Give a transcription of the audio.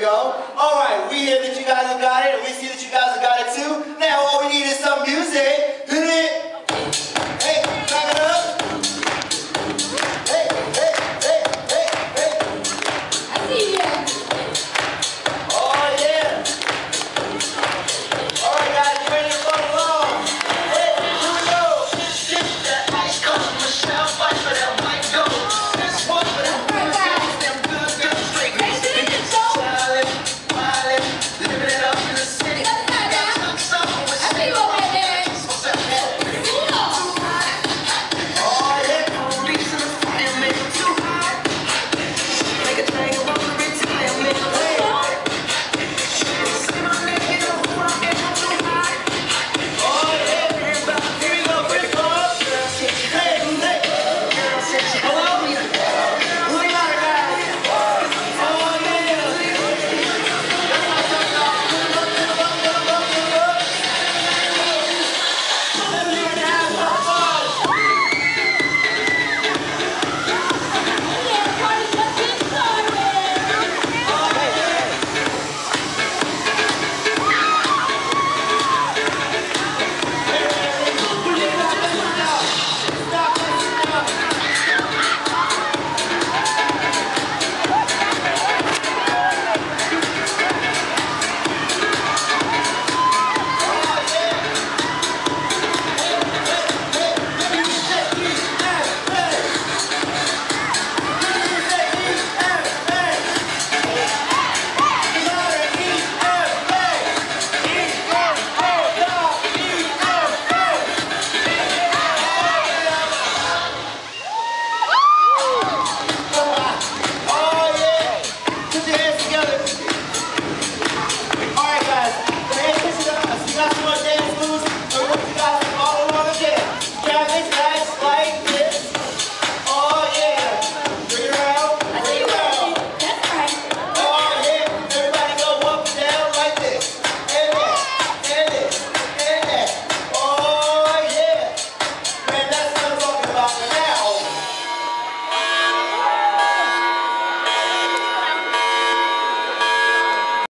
go. All right, we hear that you guys are guys.